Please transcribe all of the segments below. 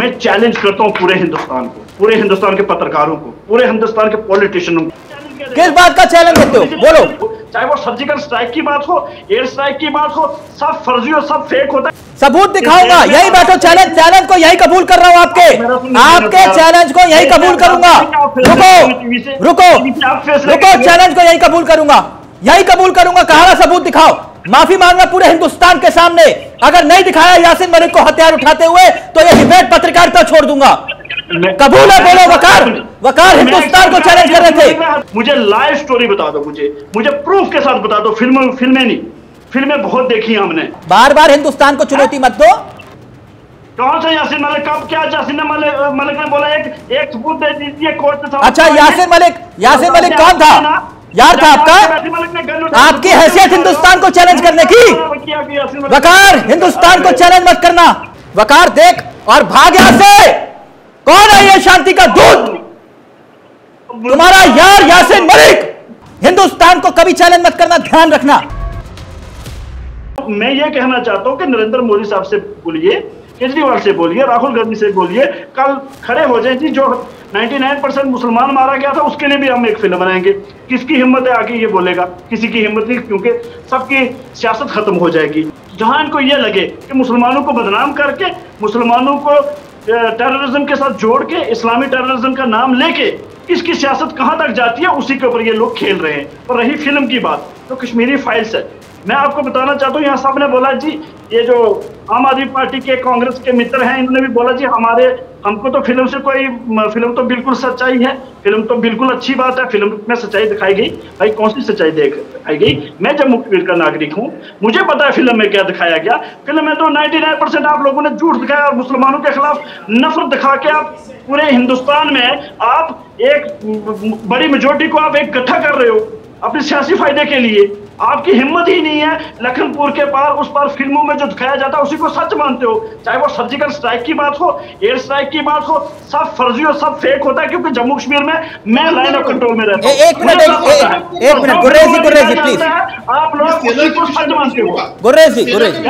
मैं चैलेंज करता हूँ पूरे हिंदुस्तान को पूरे हिंदुस्तान के पत्रकारों को पूरे हिंदुस्तान के पॉलिटिशियनों को। किस बात का चैलेंज देते हो? बोलो। चाहे वो सर्जिकल स्ट्राइक की बात हो एयर स्ट्राइक की बात हो सब फर्जी और सब फेक होता है। सबूत दिखाऊँगा यही बैठो चैलेंज चैलेंज को यही कबूल कर रहा हूँ आपके। आपके चैलेंज को यही कबूल करूँगा। रुको। रुको। रुको चैलेंज को यही कबूल करूँगा। यही कबूल करूँगा। कहा सबूत दिखाओ? माफ़ी मांगना पूरे हिंदुस्तान के सामने। अगर नहीं दिखाया यासिन मलिक को हथियार उठाते हुए तो ये डिबेट पत्रकारिता छोड़ दूँगा? कबूल है बोलो वकार। वकार हिंदुस्तान को चैलेंज कर रहे थे। मुझे लाइव स्टोरी बता दो मुझे। मुझे प्रूफ के साथ बता दो फ़िल्म फ़िल्में नहीं। फ़िल्में बहुत देखी हमने। बार बार हिंदुस्तान को चुनौती मत दो। कौन सा यासिन मलिक? कब क्या यासिन मलिक मलिक ने बोला एक एक सबूत दे दीजिए कोर्ट में अच्छा यासिन मलिक यासिन मलिक कौन था? यार था आपका? आपकी हैसियत हिंदुस्तान को चैलेंज करने की? वकार, हिंदुस्तान को चैलेंज मत करना। वकार, देख और भाग यहाँ से। कौन है ये शांति का दूत? तुम्हारा यार यासिन मलिक। हिंदुस्तान को कभी चैलेंज मत करना, ध्यान रखना। मैं ये कहना चाहता हूँ कि नरेंद्र मोदी साहब से बोलिए केजरीवाल से बोलिए, राहुल गांधी से बोलिए, कल खड़े हो जाए जी जो 99 परसेंट मुसलमान मारा गया था, उसके लिए भी हम एक फ़िल्म बनाएँगे। किसकी हिम्मत है आके ये बोलेगा। किसी की हिम्मत नहीं, क्योंकि सबकी सियासत खत्म हो जाएगी। जहाँ इनको ये लगे कि मुसलमानों को बदनाम करके, मुसलमानों को टेररिज्म के साथ जोड़ के, इस्लामी टेररिज्म का नाम लेके, इसकी सियासत कहाँ तक जाती है, उसी के ऊपर ये लोग खेल रहे हैं। और रही फ़िल्म की बात तो कश्मीरी फाइल्स है। मैं आपको बताना चाहता हूँ, यहाँ सबने बोला जी, ये जो आम आदमी पार्टी के कांग्रेस के मित्र हैं, इन्होंने भी बोला, जी, हमारे, हमको तो फ़िल्म से कोई फ़िल्म तो बिल्कुल सच्चाई है, फ़िल्म तो बिल्कुल अच्छी बात है, फ़िल्म में सच्चाई दिखाई गई, भाई, कौन सी सच्चाई दिखाई गई? मैं जम्मू कश्मीर का नागरिक हूँ, मुझे पता है फ़िल्म में क्या दिखाया गया। फ़िल्म में तो 99 परसेंट आप लोगों ने झूठ दिखाया और मुसलमानों के खिलाफ नफरत दिखा के आप पूरे हिंदुस्तान में आप एक बड़ी मेजोरिटी को आप एक इकट्ठा कर रहे हो, अपने सियासी फ़ायदे के लिए। आपकी हिम्मत ही नहीं है लखनपुर के पार उस पार फ़िल्मों में जो दिखाया जाता है उसी को सच मानते हो। चाहे वो सर्जिकल स्ट्राइक की बात हो एयर स्ट्राइक की बात हो सब फर्जी और सब फेक होता है क्योंकि जम्मू कश्मीर में मैं लाइन ऑफ़ कंट्रोल में रहता हूँ। एक मिनट एक मिनट गुर्रेजी गुर्रेजी प्लीज़ आप लोग उसी को सच मानते हो। गुर्रेजी गुर्रेजी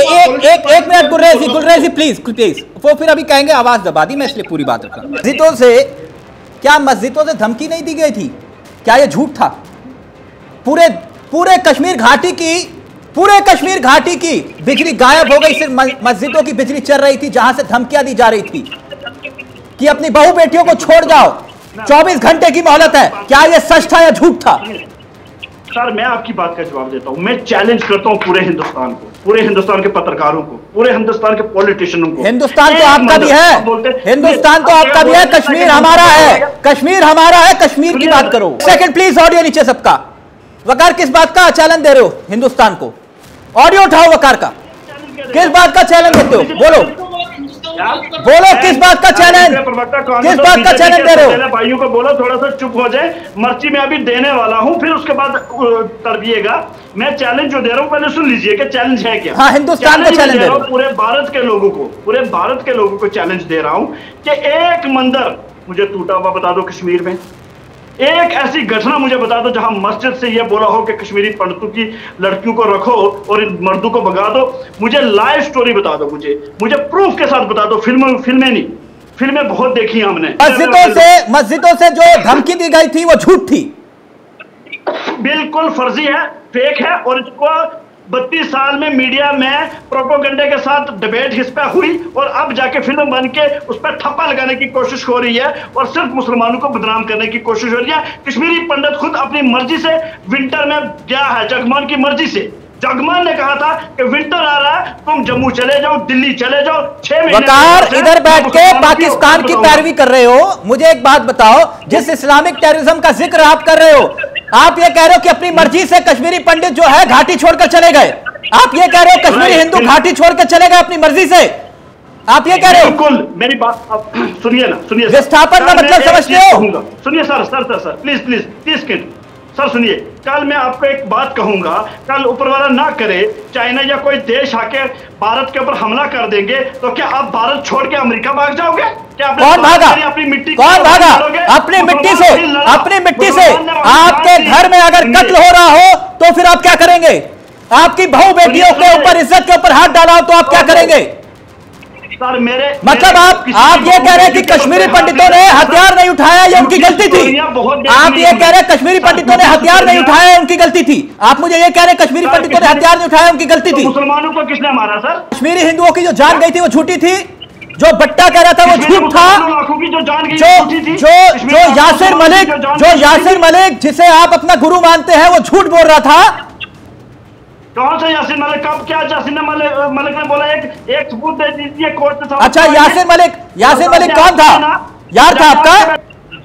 एक एक एक मिनट गुर्रेजी गुर्रेजी प्लीज़ प्लीज़ वो फिर अभी कहेंगे आवाज़ दबा दी मैं इसलिए पूरी बात रखा मस्जिदों से क्या मस्जिदों से धमकी नहीं दी गई थी? क्या ये झूठ था? पूरे पूरे कश्मीर घाटी की पूरे कश्मीर घाटी की बिजली गायब हो गई सिर्फ़ मस्जिदों की बिजली चल रही थी जहाँ से धमकियाँ दी जा रही थी कि अपनी बहु बेटियों को छोड़ जाओ। 24 घंटे की मोहलत है। क्या यह सच था या झूठ था? सर मैं आपकी बात का जवाब देता हूँ। मैं चैलेंज करता हूँ पूरे हिंदुस्तान को पूरे हिंदुस्तान के पत्रकारों को पूरे हिंदुस्तान के पॉलिटिशियनों को। हिंदुस्तान तो आपका भी है। हिंदुस्तान तो आपका भी है। कश्मीर हमारा है। कश्मीर हमारा है। कश्मीर की बात करो। सेकंड प्लीज़ ऑडियो नीचे सबका। वकार किस बात का चैलेंज दे रहे हो हिंदुस्तान को? ऑडियो उठाओ वकार का। किस बात का चैलेंज देते हो? बोलो। बोलो किस बात का चैलेंज? किस बात का चैलेंज दे रहे हो? भाइयों को बोलो थोड़ा सा चुप हो जाए। मर्ची में अभी देने वाला हूँ फिर उसके बाद तरबिएगा मैं चैलेंज जो दे रहा हूँ पहले सुन लीजिए कि चैलेंज है क्या। हाँ हिंदुस्तान को चैलेंज दे रहा हूँ पूरे भारत के लोगों को पूरे भारत के लोगों को चैलेंज दे रहा हूँ कि एक मंदिर मुझे टूटा हुआ बता दो कश्मीर में। एक ऐसी घटना मुझे बता दो जहाँ मस्जिद से यह बोला हो कि कश्मीरी पंडितों की लड़कियों को रखो और इन मर्दों को भगा दो। मुझे लाइव स्टोरी बता दो मुझे। मुझे प्रूफ के साथ बता दो। फ़िल्म फ़िल्में नहीं। फ़िल्में बहुत देखी हमने। मस्जिदों से मस्जिदों से जो धमकी दी गई थी वो झूठ थी। बिल्कुल फर्जी है फेक है और इसको बत्तीस साल में मीडिया में प्रोपोगंडे के साथ डिबेट इस पर हुई और अब जाके फ़िल्म बन के उस पर ठप्पा लगाने की कोशिश हो रही है और सिर्फ़ मुसलमानों को बदनाम करने की कोशिश हो रही है। कश्मीरी पंडित खुद अपनी मर्ज़ी से विंटर में गया है जगमान की मर्ज़ी से। जगमान ने कहा था कि विंटर आ रहा है तुम जम्मू चले जाओ दिल्ली चले जाओ छह महीने इधर बैठ के पाकिस्तान की पैरवी कर रहे हो। मुझे एक बात बताओ जिस इस्लामिक टेररिज्म का ज़िक्र आप कर रहे हो आप ये कह रहे हो कि अपनी मर्ज़ी से कश्मीरी पंडित जो है घाटी छोड़कर चले गए। आप ये कह रहे हो कश्मीरी हिंदू घाटी छोड़कर चले गए अपनी मर्ज़ी से? आप ये कह रहे हो? बिल्कुल मेरी बात आप सुनिए ना सुनिए। विस्थापन का मतलब समझते हो? सुनिए sir sir sir sir please please तीस सेकेंड सर सुनिए कल मैं आपको एक बात कहूँगा कल ऊपर वाला ना करे चाइना या कोई देश आके भारत के ऊपर हमला कर देंगे तो क्या आप भारत छोड़ के अमेरिका भाग जाओगे? क्या कौन भागा? अपनी मिट्टी कौन भागा? अपनी मिट्टी से अपनी मिट्टी से आपके घर में अगर कत्ल हो रहा हो तो फिर आप क्या करेंगे? आपकी बहू बेटियों के ऊपर इज़्ज़त के ऊपर हाथ डाला हो तो आप क्या करेंगे? सर मेरे मतलब आप आप ये कह रहे हैं कि कश्मीरी पंडितों ने हथियार नहीं उठाया ये उनकी गलती थी। आप ये कह रहे हैं कश्मीरी पंडितों ने हथियार नहीं उठाया उनकी गलती थी। आप मुझे ये कह रहे हैं कश्मीरी पंडितों ने हथियार नहीं उठाया उनकी गलती तो थी। मुसलमानों को किसने मारा सर? कश्मीरी हिंदुओं की जो जान गई थी वो झूठी थी। जो बट्टा कह रहा था वो झूठ था। जो जो जो यासिर मलिक जो यासिर मलिक जिसे आप अपना गुरु मानते हैं वो झूठ बोल रहा था। कौन सा यासिर मलिक? कब क्या यासिर मलिक मलिक ने बोला एक एक सबूत दे दीजिए कोर्ट अच्छा यासिर मलिक यासिर मलिक कौन था? यार था आपका?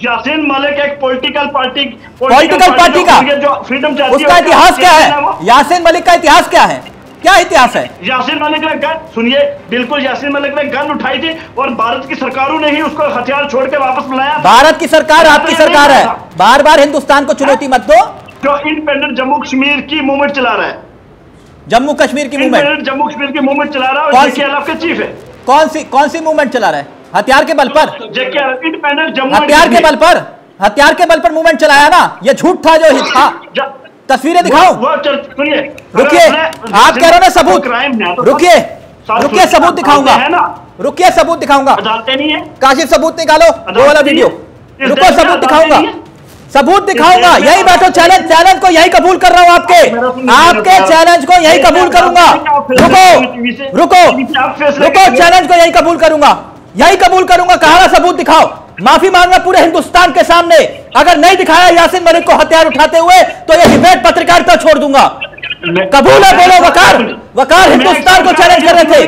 यासिन मलिक एक पॉलिटिकल पार्टी पॉलिटिकल पार्टी का। जो फ्रीडम चाहती उसका इतिहास क्या है? यासिन मलिक का इतिहास क्या है? क्या इतिहास है? यासिन मलिक ने गन सुनिए बिल्कुल यासिन मलिक ने गन उठाई थी और भारत की सरकारों ने ही उसको हथियार छोड़ के वापस बुलाया। भारत की सरकार आपकी सरकार है। बार बार हिंदुस्तान को चुनौती मत दो। जो इंडिपेंडेंट जम्मू कश्मीर की मूवमेंट चला रहा है। जम्मू कश्मीर की मूवमेंट जम्मू कश्मीर की मूवमेंट चला रहा है? जेके के चीफ है। कौन सी कौन सी मूवमेंट चला रहा है? हथियार के बल पर। जेके इंडिपेंडेंट जम्मू हथियार के बल पर। हथियार के बल पर मूवमेंट चलाया ना? ये झूठ था जो था। तस्वीरें सुनिए। रुकिए। आप कह रहे हो ना सबूत। रुकिए। रुकिए सबूत दिखाऊँगा। रुकिए सबूत दिखाऊँगा। काशिफ सबूत निकालो। वो वाला वीडियो। रुको सबूत दिखाऊँगा। सबूत दिखाऊँगा। यही बैठो चैलेंज चैलेंज को यही कबूल कर रहा हूँ आपके। आपके चैलेंज को यही कबूल करूँगा। रुको। रुको। रुको चैलेंज को यही कबूल करूँगा। यही कबूल करूँगा। कहा सबूत दिखाओ? माफ़ी मांगना पूरे हिंदुस्तान के सामने। अगर नहीं दिखाया यासिन मलिक को हथियार उठाते हुए तो ये डिबेट पत्रकारिता छोड़ दूँगा। कबूल है बोलो वकार। वकार हिंदुस्तान को चैलेंज कर रहे थे।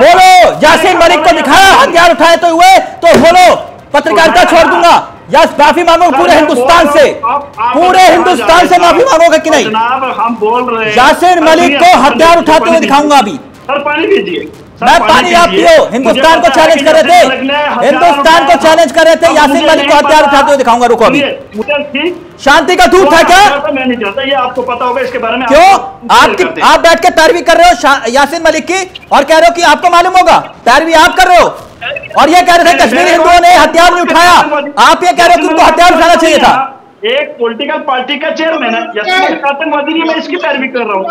बोलो यासिन मलिक को दिखाया हथियार उठाए तो हुए तो बोलो पत्रकारिता छोड़ दूँगा। या माफ़ी मांगो पूरे हिंदुस्तान से। पूरे हिंदुस्तान से माफ़ी मांगोगे कि नहीं? जनाब हम बोल रहे हैं। यासिर मलिक को हथियार उठाते हुए दिखाऊँगा अभी। सर पानी दीजिए। मैं पानी आप पियो। हिंदुस्तान को चैलेंज कर रहे थे। हिंदुस्तान को चैलेंज कर रहे थे। यासिन मलिक को हथियार उठाते हुए दिखाऊँगा रुको अभी। शांति का दूत था क्या? मैं नहीं जानता ये आपको पता होगा इसके बारे में क्यों? आपकी आप बैठ के पैरवी कर रहे हो यासिन मलिक की और कह रहे हो कि आपको मालूम होगा पैरवी आप कर रहे हो। और ये कह रहे थे कश्मीरी हिंदुओं ने हथियार नहीं उठाया आप ये कह रहे हो कि उनको हथियार उठाना चाहिए था। एक पॉलिटिकल पार्टी का चेयरमैन है। यासिन मलिक आतंकवादी नहीं मैं इसकी पैरवी कर रहा हूँ।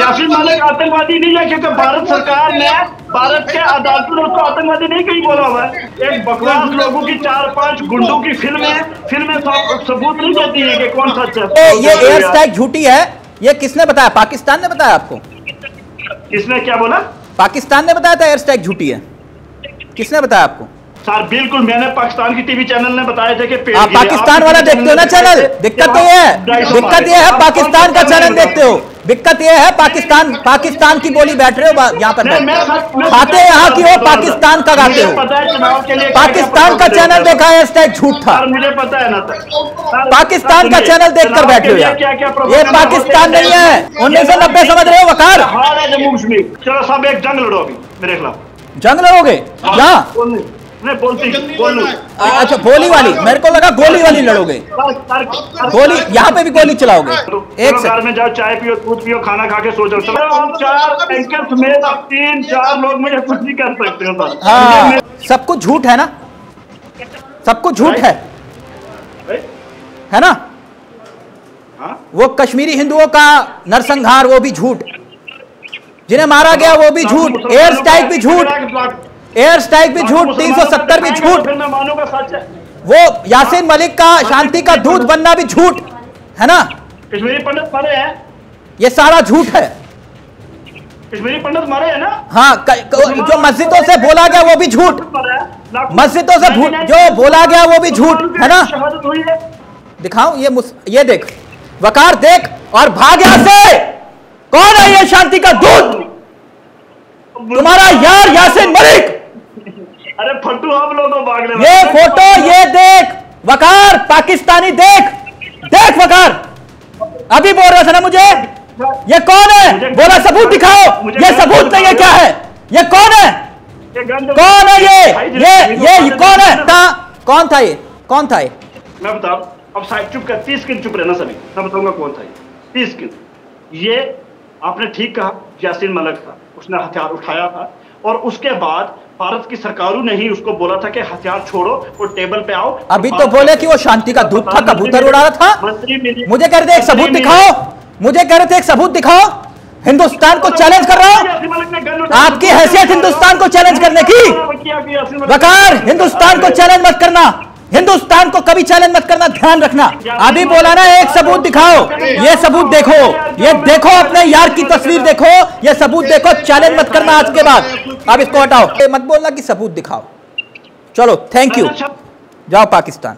यासिन मलिक आतंकवादी नहीं है क्योंकि भारत सरकार ने भारत के अदालतों ने उसको आतंकवादी नहीं कहीं बोला हुआ है। एक बकवास लोगों की चार पाँच गुंडों की फ़िल्में फ़िल्में सब- सबूत नहीं देती है कि कौन है ये ये एयर स्ट्राइक झूठी है ये किसने बताया? पाकिस्तान ने बताया आपको? किसने क्या बोला? पाकिस्तान ने बताया था एयर स्ट्राइक झूठी है। किसने बताया आपको? सर बिल्कुल मैंने पाकिस्तान की टीवी चैनल ने बताया था कि पेड़ आप पाकिस्तान वाला देखते हो ना चैनल? दिक्कत तो ये है। दिक्कत। ये है पाकिस्तान का चैनल देखते हो? दिक्कत ये है पाकिस्तान पाकिस्तान की बोली बैठ रहे हो यहाँ पर खाते यहाँ की हो। पाकिस्तान का गाते हो। है पाकिस्तान का चैनल है। देखा है स्ट्राइक झूठ था। मुझे पता है ना पाकिस्तान का चैनल देखकर बैठे हो यार। ये पाकिस्तान नहीं है। उन्नीस सौ नब्बे समझ रहे हो वकार। जम्मू कश्मीर। चलो सब एक जंग लड़ो अभी मेरे खिलाफ। जंग लड़ोगे? यहाँ? बोल नहीं बोलती अच्छा गोली वाली। मेरे को लगा गोली वाली लड़ोगे। गोली यहाँ पे भी गोली चलाओगे। तो एक घर में जाओ चाय पियो दूध पियो खाना खा के सो जाओ। हम चार एंकर समेत तीन चार लोग मुझे कुछ नहीं कर सकते हो हाँ। सब कुछ झूठ है ना? सब कुछ झूठ है। है ना? हाँ? वो कश्मीरी हिंदुओं का नरसंहार वो भी झूठ। जिन्हें मारा गया वो भी झूठ। एयर स्ट्राइक भी झूठ। एयर स्ट्राइक भी झूठ 370 भी झूठ। फिर मैं मानूँगा सच है वो यासिन मलिक का शांति का दूध बनना भी झूठ है ना? कश्मीरी पंडित मरे हैं। ये सारा झूठ है। कश्मीरी पंडित मरे हैं ना? हाँ क, क, जो मस्जिदों से बोला गया वो भी झूठ। मस्जिदों से जो बोला गया वो भी झूठ, है ना? दिखाऊँ ये ये देख वकार देख और भाग यहाँ से। कौन है ये शांति का दूत? तुम्हारा यार यासिन मलिक। अरे फट्टू हम लोगों भागने ये फ़ोटो ये देख वकार पाकिस्तानी देख देख वकार। अभी बोल रहा था ना मुझे? ये कौन है? बोला सबूत दिखाओ। ये सबूत नहीं है क्या है? ये कौन है? कौन है ये? ये ये कौन है? ता, कौन था ये? कौन था ये? मैं बताऊँ अब साइड चुप कर तीस सेकंड चुप रहना सभी। मैं बताऊँगा कौन था ये। तीस सेकंड ये आपने ठीक कहा यासीन मलिक था। उसने हथियार उठाया था। और उसके बाद भारत की सरकारों ने ही उसको बोला था कि हथियार छोड़ो और टेबल पे आओ। अभी तो बोले कि वो शांति का दूत था कबूतर उड़ा रहा था। मुझे कह रहे थे एक सबूत दिखाओ। मुझे कह रहे थे एक सबूत दिखाओ। हिंदुस्तान को चैलेंज कर रहा हूँ। आपकी हैसियत हिंदुस्तान को चैलेंज करने की। वकार हिंदुस्तान को चैलेंज मत करना। हिंदुस्तान को कभी चैलेंज मत करना ध्यान रखना। अभी बोला ना एक सबूत दिखाओ। ये सबूत देखो। ये देखो अपने यार की तस्वीर देखो। ये सबूत देखो। चैलेंज मत करना आज के बाद। अब इसको हटाओ। मत बोलना कि सबूत दिखाओ। चलो थैंक यू जाओ पाकिस्तान।